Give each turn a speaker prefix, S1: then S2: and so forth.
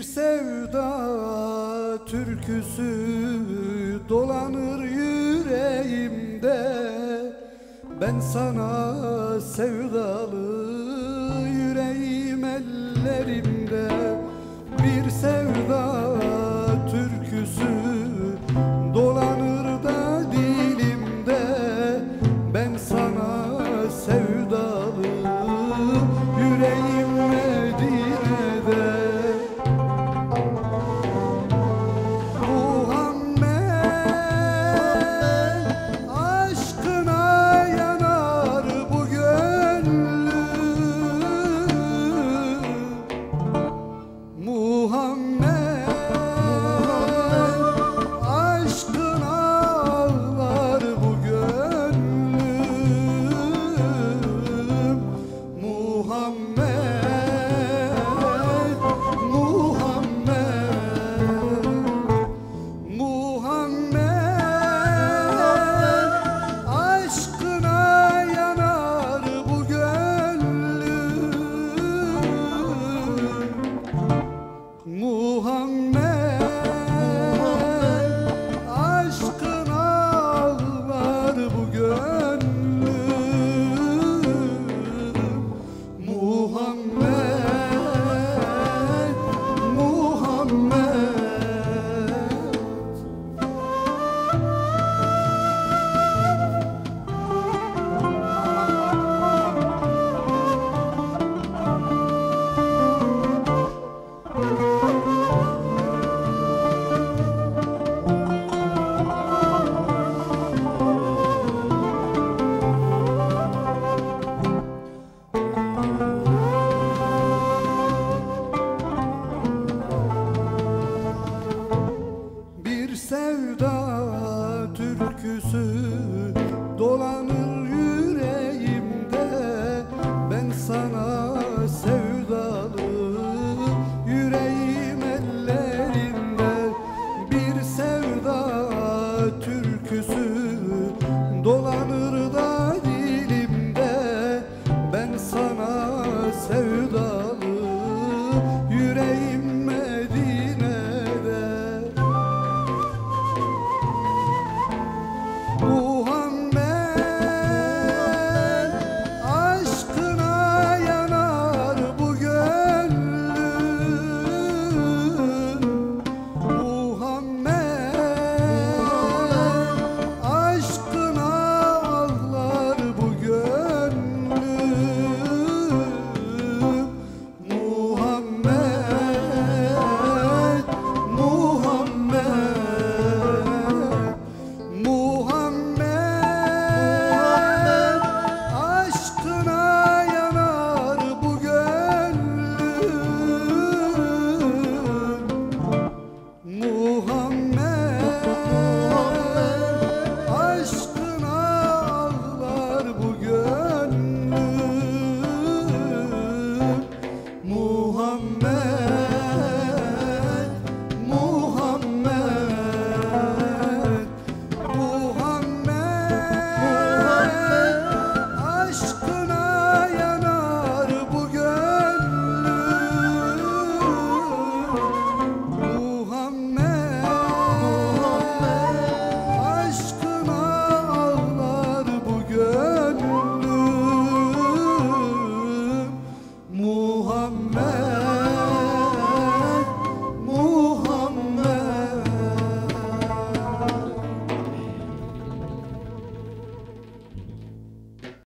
S1: Bir sevda türküsü dolanır yüreğimde. Ben sana sevdalı yüreğim ellerimde. Bir sevda से